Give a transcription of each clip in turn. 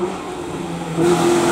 Música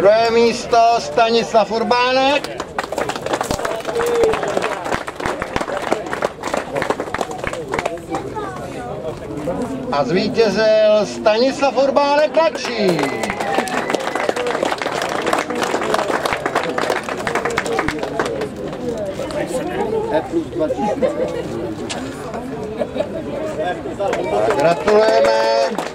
Druhé místo Stanislav Urbánek. A zvítězil Stanislav Urbánek Lačí. Gratulujeme.